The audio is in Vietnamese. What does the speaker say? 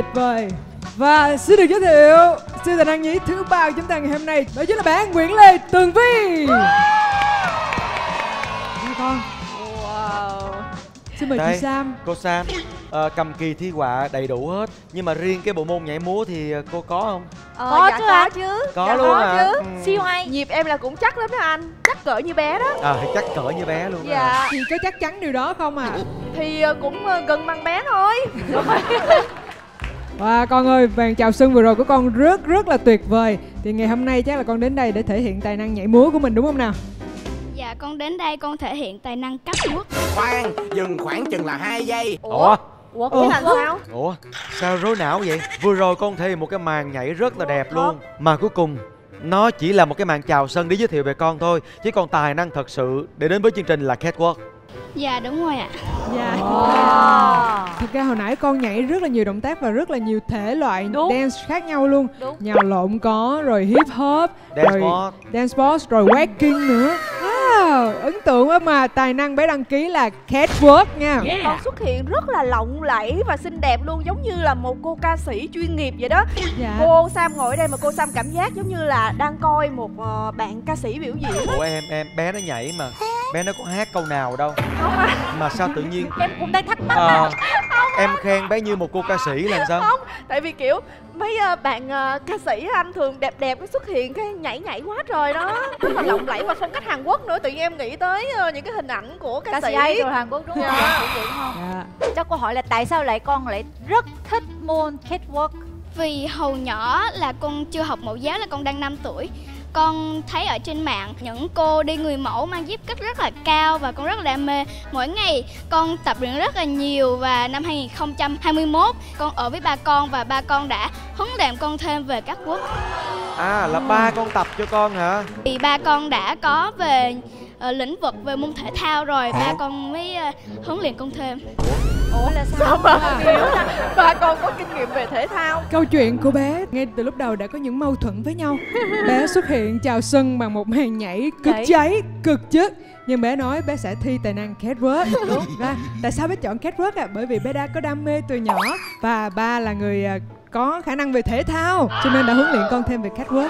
Tuyệt vời. Và xin được giới thiệu Siêu tài năng nhí thứ ba của chúng ta ngày hôm nay. Đó chính là bạn Nguyễn Lê Tường Vi. Hai con. Wow. Xin mời Đây. chị Sam. Cô Sam. Ờ, cầm kỳ thi họa đầy đủ hết. Nhưng mà riêng cái bộ môn nhảy múa thì cô có không? Ờ, Có dạ chứ có chứ. Có dạ luôn có hả? chứ. Ừ. siêu hay. Nhịp em là cũng chắc lắm đó anh. Chắc cỡ như bé đó. À thì chắc cỡ như bé luôn á. Dạ. Chị có chắc chắn điều đó không à? Thì ờ, cũng ờ, gần bằng bé thôi Và con ơi, vàng chào sân vừa rồi của con rất rất là tuyệt vời. Thì ngày hôm nay chắc là con đến đây để thể hiện tài năng nhảy múa của mình đúng không nào? Dạ con đến đây con thể hiện tài năng cấp quốc Khoan, dừng khoảng chừng là 2 giây. Ủa? Ủa? Cái là sao? Ủa? Sao rối não vậy? Vừa rồi con thể hiện một cái màn nhảy rất là đẹp luôn. Mà cuối cùng nó chỉ là một cái màn chào sân để giới thiệu về con thôi. Chứ còn tài năng thật sự để đến với chương trình là catwalk Dạ đúng rồi ạ Dạ Wow. Thực ra hồi nãy con nhảy rất là nhiều động tác và rất là nhiều thể loại Đúng. dance khác nhau luôn Đúng. Nhào lộn có, rồi hip hop, Dance rồi sport dance box, rồi waacking nữa Wow, ấn tượng quá mà tài năng bé đăng ký là catwalk nha. Con xuất hiện rất là lộng lẫy và xinh đẹp luôn Giống như là một cô ca sĩ chuyên nghiệp vậy đó. Dạ. Cô Sam ngồi ở đây mà cô Sam cảm giác giống như là đang coi một ờ, bạn ca sĩ biểu diễn. Ủa em, em bé nó nhảy mà. Bé nó có hát câu nào đâu. Mà sao tự nhiên em cũng đang thắc mắc. Ờ, Em khen bé như một cô ca sĩ là sao? Không, tại vì kiểu mấy ờ, bạn ờ, ca sĩ anh thường đẹp đẹp cái xuất hiện cái nhảy nhảy quá trời đó Rất là lộng lẫy và phong cách Hàn Quốc nữa Tự nhiên em nghĩ tới ờ, những cái hình ảnh của ca, ca sĩ sĩ idol Hàn Quốc đúng không? Dạ. Cũng vậy đúng không? Dạ Cho câu hỏi là tại sao lại con lại rất thích môn catwalk? Vì hồi nhỏ là con chưa học mẫu giáo là con đang 5 tuổi con thấy ở trên mạng những cô đi người mẫu mang giúp cách rất là cao và con rất là đam mê. Mỗi ngày con tập luyện rất là nhiều và năm 2021 con ở với ba con và ba con đã huấn luyện con thêm về các quốc. À là ba con tập cho con hả? vì ba con đã có về ờ, lĩnh vực về môn thể thao rồi ba con mới ờ, huấn luyện con thêm. Ủa là sao? Sao mà con có kinh nghiệm về thể thao? Câu chuyện của bé ngay từ lúc đầu đã có những mâu thuẫn với nhau. Bé xuất hiện chào sân bằng một màn nhảy cực Nhảy. cháy, cực chất Nhưng bé nói bé sẽ thi tài năng catwalk Đúng. Ra Tại sao bé chọn catwalk à? Bởi vì bé đã có đam mê từ nhỏ Và ba là người à, có khả năng về thể thao Cho nên đã huấn luyện con thêm về catwalk